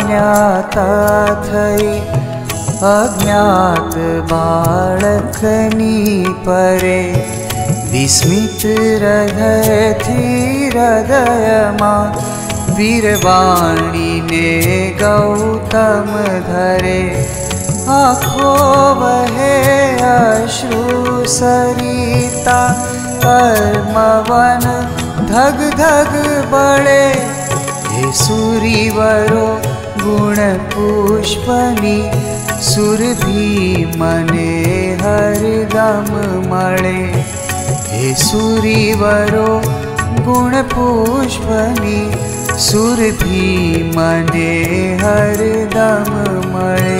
ज्ञाता थई अज्ञात बाळकनी परे विस्मित हृदयथी वीरवाणी ने गौतम धरे आखो वहे अश्रु सरिता कर्मवन धग धग बड़े सुरिवरो गुणपुष्पनि सुरभि मने हरदम मळे। हे सुरिवरो गुणपुष्पनि सुरभि मने हरदम हरद